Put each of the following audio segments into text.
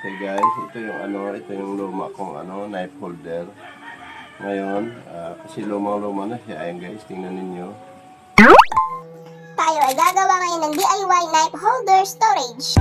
Okay guys, ito yung ano, ito yung luma kong ano, knife holder. Ngayon, ah, kasi lumang-luma na siya. Ayan guys, tingnan ninyo. Tayo ay gagawa ngayon ng DIY knife holder storage.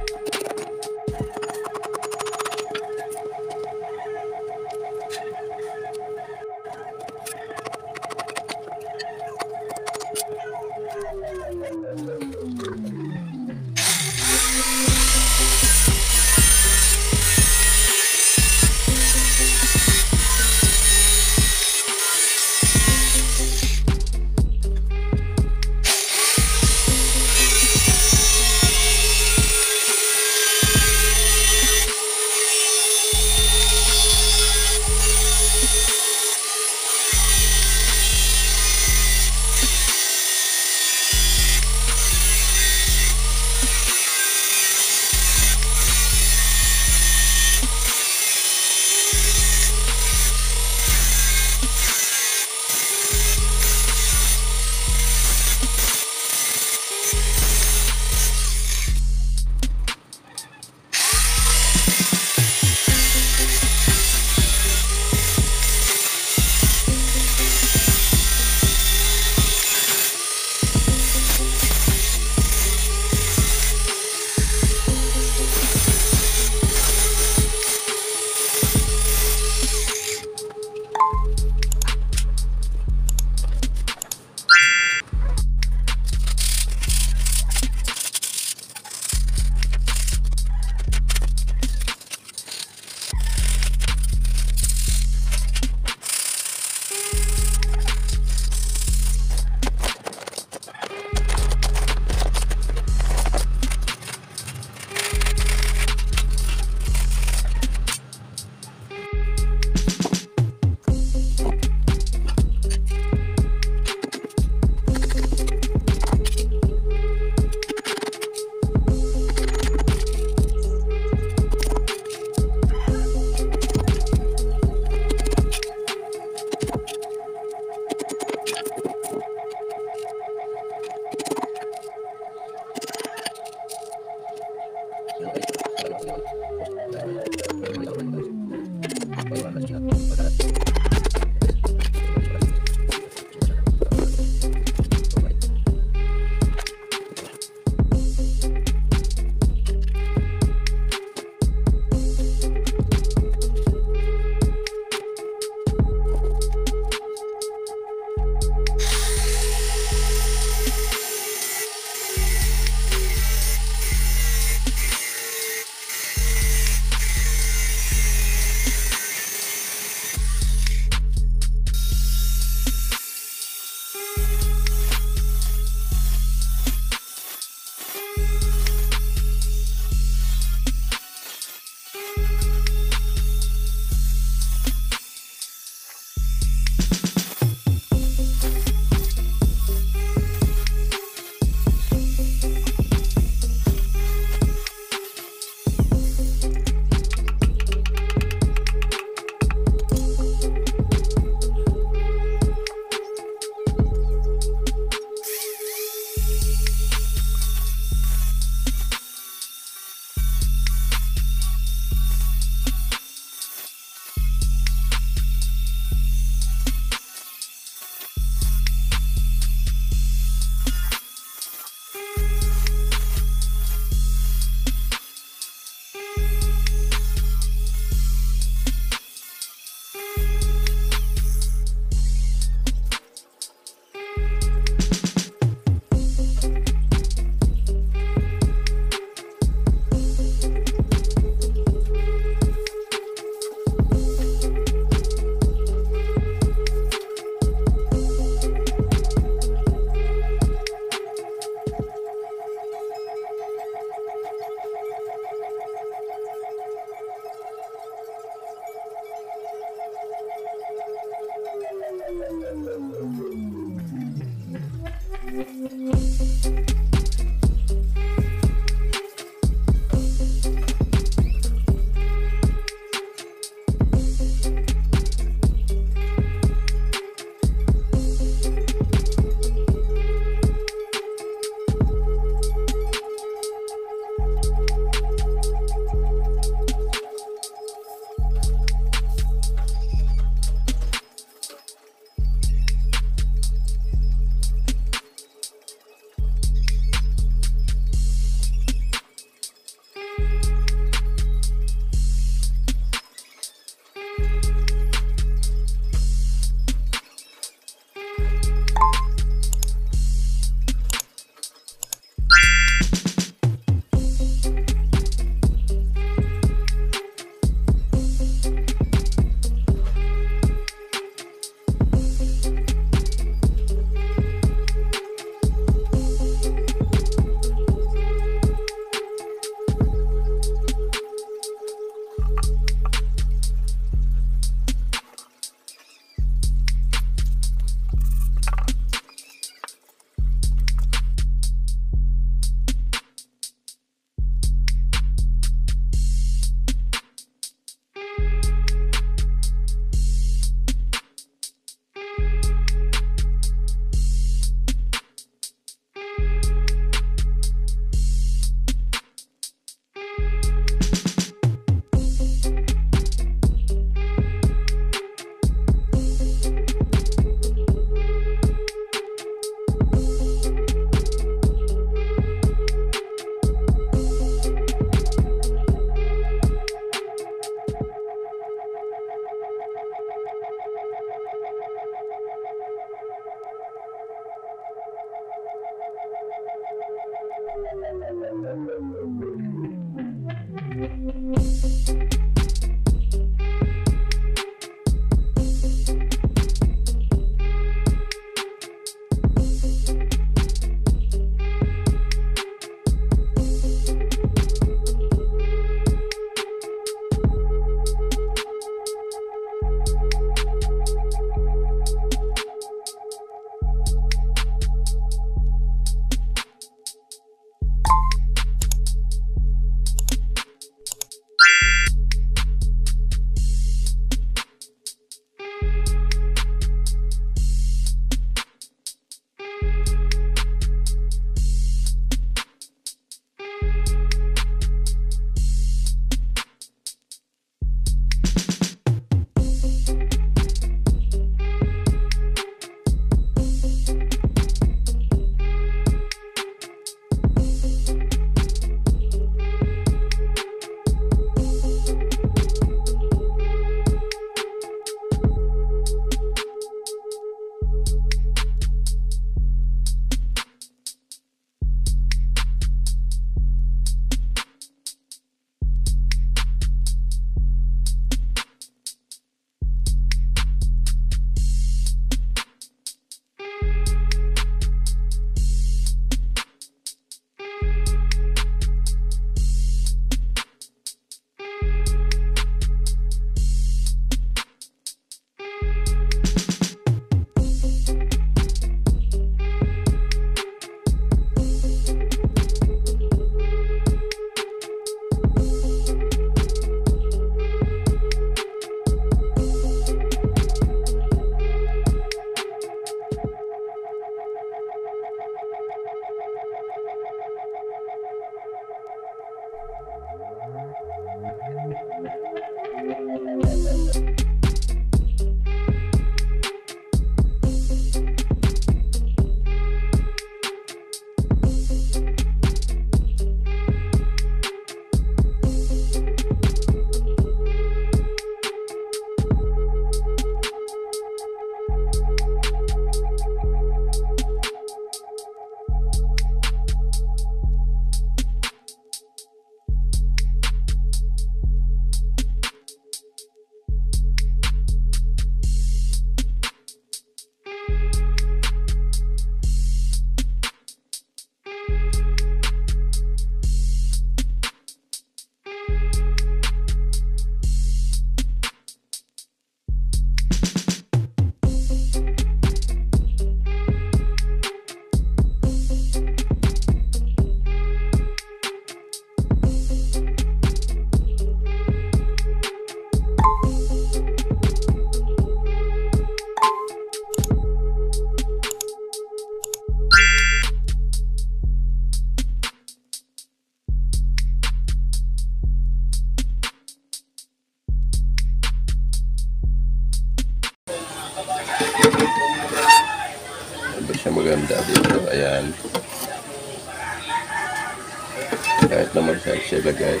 Guys, no more shit, but guys.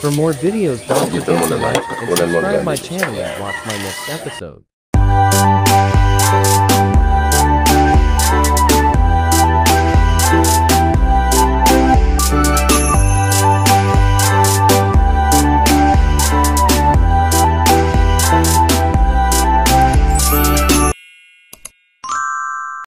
For more videos, don't forget to like and subscribe my channel and watch my next episode.